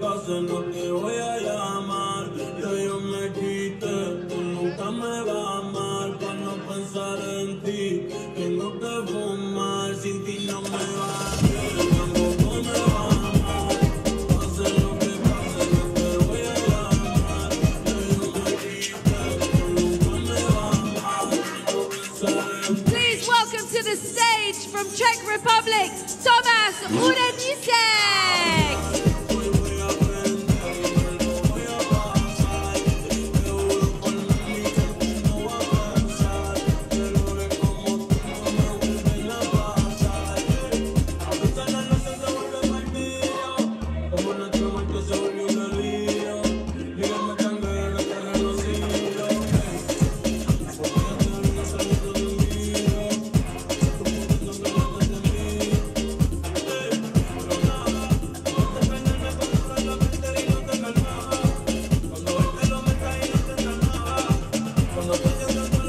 pase no te voy a llamar. Ya yo me quité, tú nunca me vas a amar. Para no pensar en ti, tengo que fumar. Sin ti no me va a. Pase lo que pase. Please welcome to the stage from Czech Republic, Tomas Ourednicek.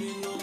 you know